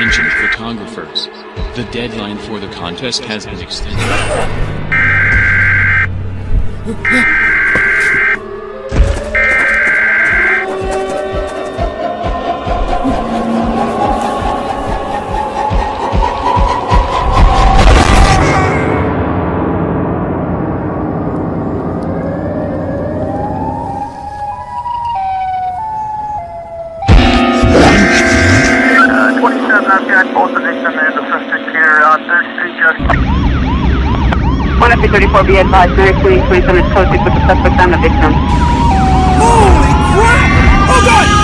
attention photographers. The deadline for the contest has been extended. 27 I've got both the victim and the suspect here on 3rd Street just 134 be advised, Mary Queen 27 is posted with the suspect and the victim. Holy crap!